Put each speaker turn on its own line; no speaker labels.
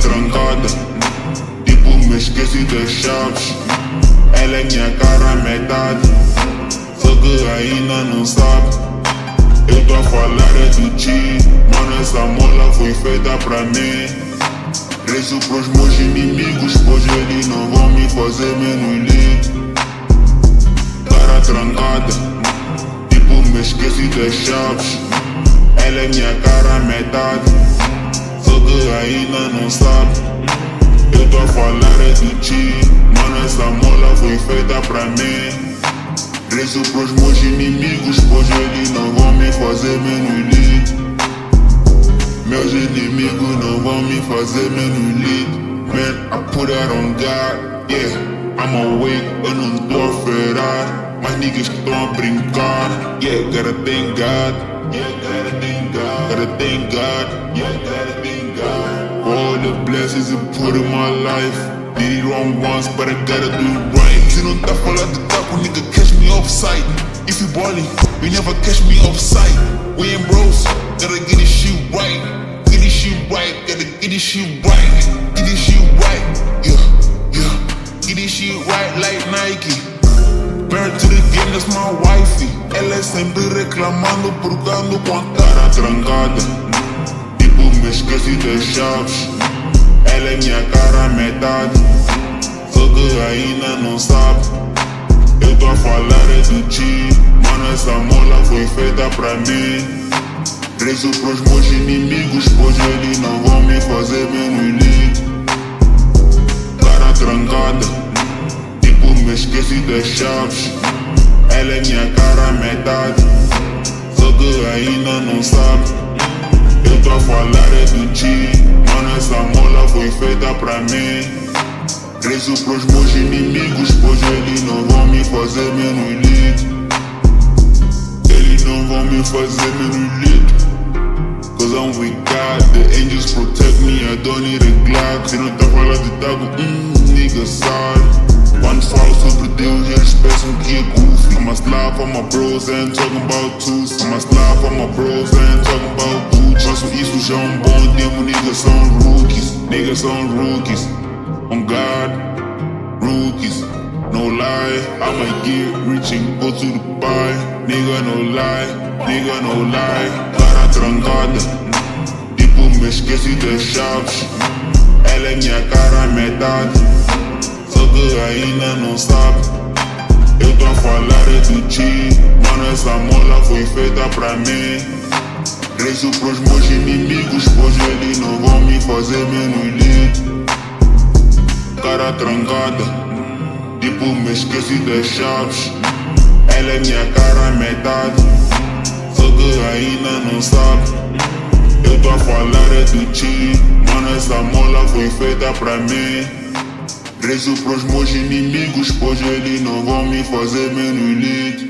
trancada Tipo, me esqueci das chaves Ela é minha cara metade ainda não sabe. Eu tô a falar é do ti Mano, essa mola foi feita pra mim. Rezo pros meus inimigos Pois eles não vão me fazer menos lindo Cara trancada Tipo, me esqueci das chaves. Ela é minha cara metade. Só que ainda não sabe. Eu tô a falar é do ti Mano, essa mola foi feita pra mim Rezo pros meus inimigos Pois eles não vão me fazer menos lindo Meus inimigos não vão me fazer menos lindo Man, I put out on God, yeah. I'm awake, eu não tô a ferar Mas niggas que tão a brincar Yeah, gotta thank God Yeah, gotta thank God Gotta thank God Yeah, gotta thank God. All the blessings He put in my life. Did it wrong once, but I gotta do it right. Se não tá falando If you never catch me offside. We ain't bros, gotta get this shit right. Get this shit right, gotta get this shit right. Get this shit right, yeah, yeah. Get this shit right like Nike. Married to the game, that's my wifey. Ela é sempre reclamando porque ando com a cara trancada. Tipo, me esqueci das chaves Ela é minha cara metade Só que ainda não sabe Tô a falar é do ti Mano, essa mola foi feita pra mim. Rezo pros meus inimigos Pois eles não vão me fazer menos lindo Cara trancada Tipo, me esqueci das chaves. Ela é minha cara metade Só que ainda não sabe. Eu tô a falar é do ti Mano, essa mola foi feita pra mim. Rezo pros meus inimigos the protect me, I don't need a Glock Se não tá falando de taco, hum, nigga sabe Quando falo sobre Deus, eles pensam que é goofy I'm a slap for my bros and talking about twos I'm a slap for my bros and talking about Gucci Faço isso já um bom tempo, niggas são rookies. Niggas são rookies. On God, rookies. No lie, I might get rich and go to Dubai Nigga no lie, nigga no lie. Cara trancada me esqueci das chaves. Ela é minha cara metade. Só que ainda não sabe. Eu tô a falar é do ti Mano, essa mola foi feita pra mim. Rezo pros meus inimigos Pois eles não vão me fazer menos lindo Cara trancada Tipo, me esqueci das chaves. Ela é minha cara metade. Só que ainda não sabe Eu tô a falar é do ti Mano, essa mola foi feita pra mim Rezo pros meus inimigos Pois eles não vão me fazer menos lindo